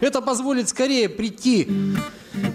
Это позволит скорее прийти,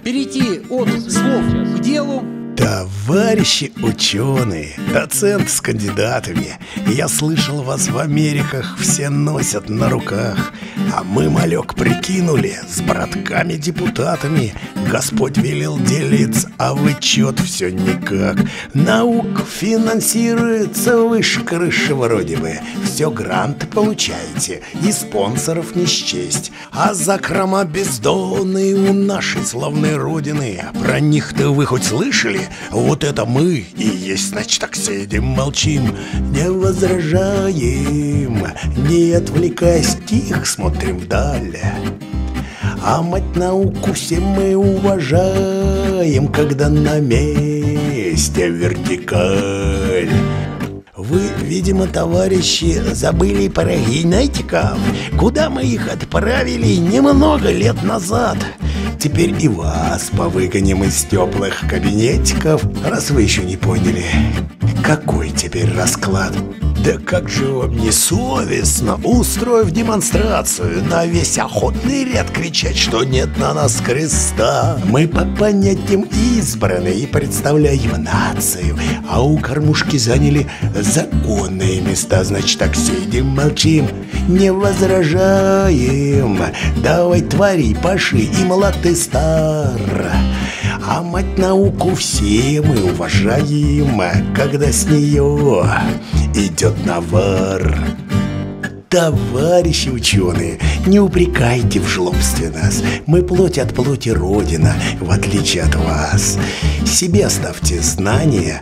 перейти от слов к делу, Товарищи ученые, доцент с кандидатами. Я слышал, вас в Америках все носят на руках. А мы, малек, прикинули с братками-депутатами Господь велел делиться, а вы чет все никак. Наук финансируется выше крыши вроде бы. Все гранты получаете и спонсоров не счесть. А закрома бездонные у нашей славной родины. Про них-то вы хоть слышали? Вот это мы и есть, значит, так сидим, молчим Не возражаем, не отвлекаясь, тихо смотрим вдаль А мать науку все мы уважаем Когда на месте вертикаль. Вы, видимо, товарищи, забыли про генетиков. Куда мы их отправили немного лет назад Теперь и вас повыгоним из теплых кабинетиков, раз вы еще не поняли. Какой теперь расклад? Да как же вам не совестно, устроив демонстрацию на весь охотный ряд кричать, что нет на нас креста. Мы по понятиям избраны и представляем нацию, а у кормушки заняли законные места, значит так сидим, молчим, не возражаем. Давай твори, паши и молоты стар. А мать науку все мы уважаем, когда с нее идет навар. Товарищи ученые, не упрекайте в жлобстве нас Мы плоть от плоти Родина, в отличие от вас Себе оставьте знания,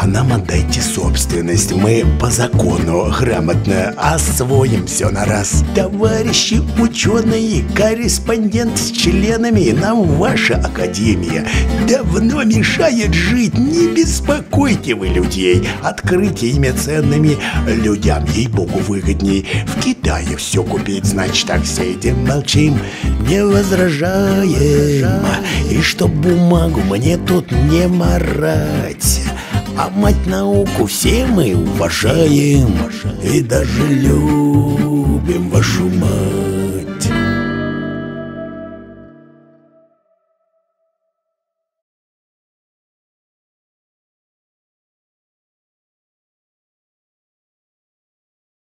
а нам отдайте собственность. Мы по закону грамотно освоим все на раз. Товарищи ученые, корреспондент с членами Нам ваша академия. Давно мешает жить Не беспокойте вы людей. Открытиями ценными людям, ей-богу, выгодней. В Китае все купить, значит так сидим, молчим, не возражаем. И чтоб бумагу мне тут не марать а мать науку все мы уважаем И даже любим вашу мать